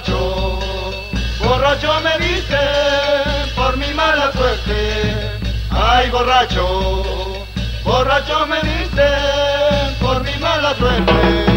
borracho, borracho me dicen por mi mala suerte. Ay, borracho, borracho me dicen por mi mala suerte.